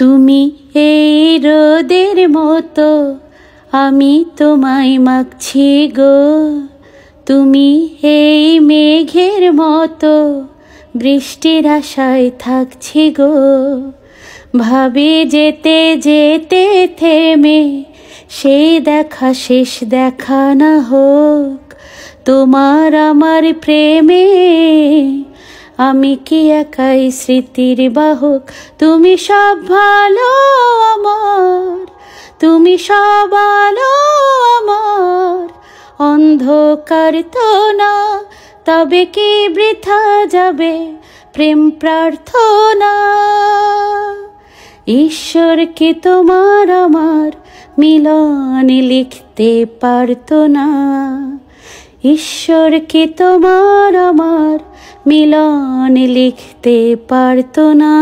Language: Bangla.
তুমি এই রোদের মতো, আমি তোমায় মাগছি গো। তুমি এই মেঘের মতো, বৃষ্টির আশায় থাকছি গো। ভাবে যেতে যেতে থেমে, সেই দেখা শেষ দেখা না হোক, তোমার আমার প্রেমে আমি কি একাই স্মৃতির বাহক? তুমি সব ভালো আমার। তুমি সব আলো আমার। অন্ধকার তো না, তবে কি বৃথা যাবে? প্রেম প্রার্থনা। ঈশ্বরকে তোমার আমার? মিলন লিখতে পারতো না। ঈশ্বরকে তোমার আমার? মিলন লিখতে পারতো না।